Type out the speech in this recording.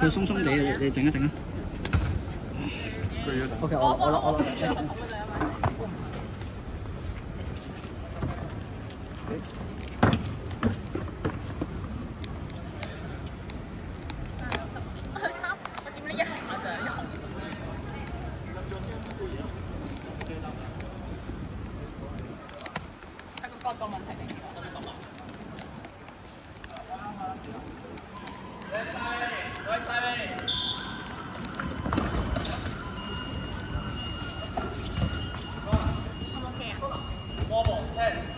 佢松松地，你你整一整啊。OK，我我我我。 Hey.